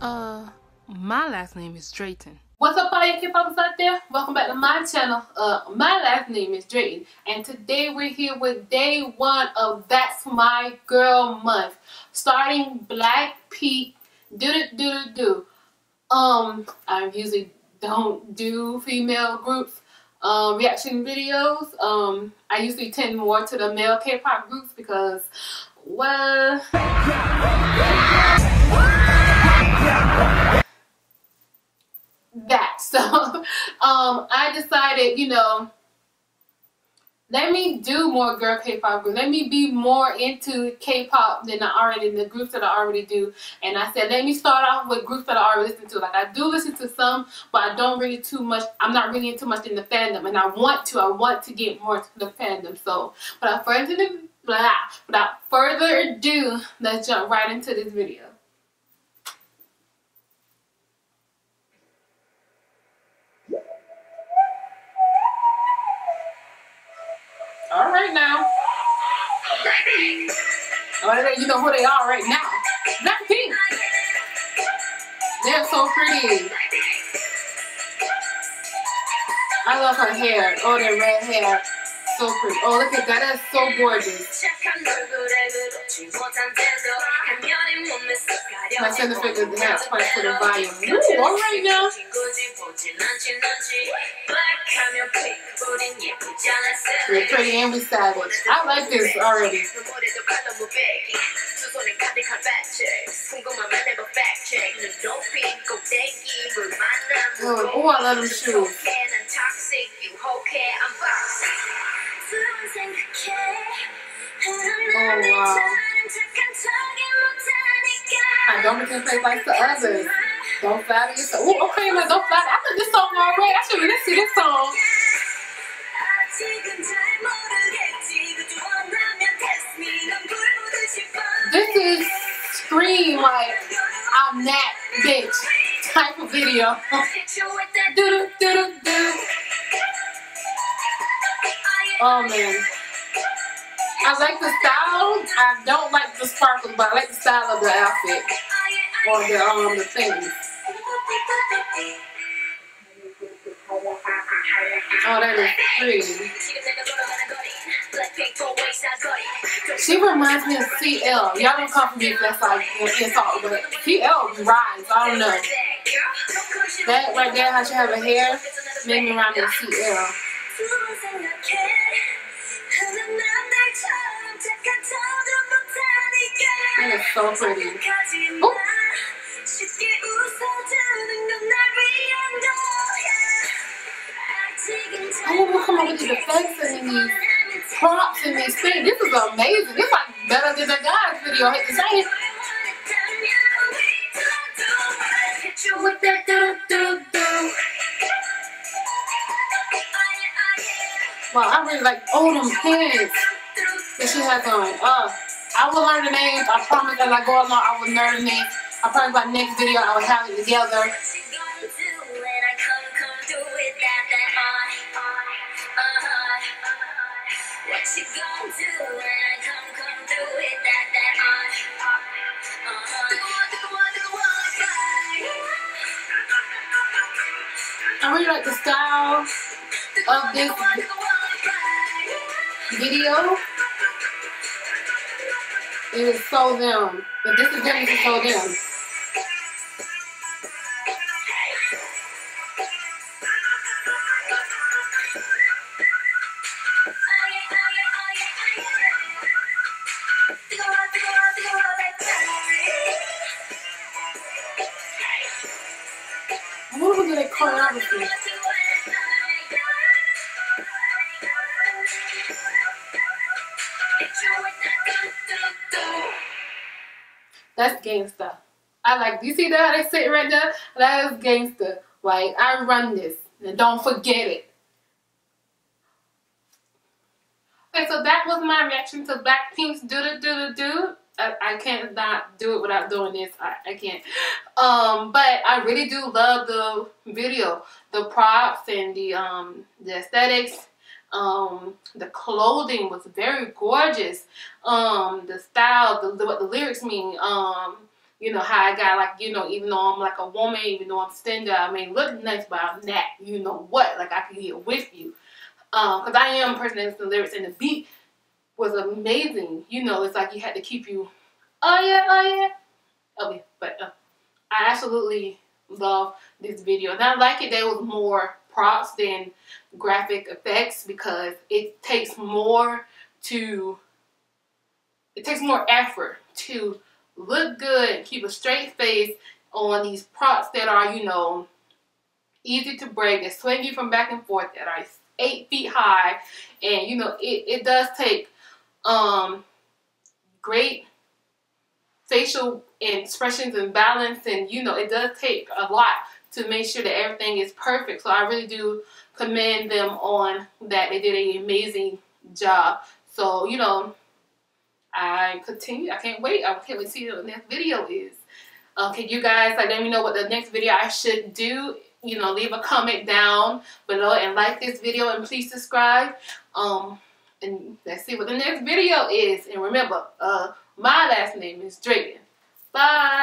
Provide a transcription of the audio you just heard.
Uh, my last name is Drayton. What's up all you K-popers out there? Welcome back to my channel. Uh, my last name is Drayton and today we're here with day one of That's My Girl Month. Starting Blackpink do do do do. Um, I usually don't do female groups um, reaction videos. Um, I usually tend more to the male K-pop groups because, well. So um, I decided, you know, let me do more girl K-pop groups. Let me be more into K-pop than I already the groups that I already do. And I said, let me start off with groups that I already listen to. Like I do listen to some, but I don't really too much. I'm not really into much in the fandom, and I want to. I want to get more to the fandom. So without further blah, without further ado, let's jump right into this video. All right now. Oh, you know who they are right now. Blackpink. They're so pretty. I love her hair. Oh, their red hair. So pretty. Oh, look at that. That's so gorgeous. My center figure has quite for the volume. Ooh, all right now. We're pretty and we savage. I like this already. Oh, oh I love them shoes. Oh wow. I don't make play like the others. Don't flatter yourself. Oh, okay, now don't flatter. I know this song already. I should listen to this song. Like I'm that bitch type of video. Oh man. I like the style. I don't like the sparkles, but I like the style of the outfit or the um the things. Oh, that is pretty. She reminds me of CL. Y'all don't come for me if that's like insult, but CL rides. I don't know. That right there, how she have her hair, made me remind me of CL. That is so pretty. Ooh. I know come up with these effects and these props and these things. This is amazing. This is like better than the guys video. I hate to say it. Wow, I really like all them pants that she has on. Uh, I will learn the names. I promise as I go along, I will learn the names. I promise by next video, I will have it together. I really like the style of this video. It is so them. But this is this is so them. That's gangsta. I like, do you see that? They sitting right there? That is gangsta. Like, I run this. And don't forget it. Okay, so that was my reaction to Blackpink's DDU-DU DDU-DU. I, I can't not do it without doing this. I, I can't. Um, but I really do love the video, the props and the um the aesthetics. Um, the clothing was very gorgeous. Um, the style, the, what the lyrics mean. Um, you know how I got like you know even though I'm like a woman, even though I'm slender, I mean look nice, but I'm not. You know what? Like I can get with you. Um, cause I am a person that's the lyrics and the beat was amazing. You know, it's like you had to keep you, oh yeah, oh yeah. Okay, but uh, I absolutely love this video. And I like it there was more props than graphic effects because it takes more to, it takes more effort to look good, keep a straight face on these props that are, you know, easy to break, that swing you from back and forth, that are eight feet high. And, you know, it, it does take um, great facial expressions and balance and you know it does take a lot to make sure that everything is perfect. So I really do commend them on that. They did an amazing job. So you know I continue I can't wait. I can't wait to see what the next video is. Okay you guys like let me know what the next video I should do. You know leave a comment down below and like this video and please subscribe. Um and let's see what the next video is. And remember, uh, my last name is Drayton. Bye.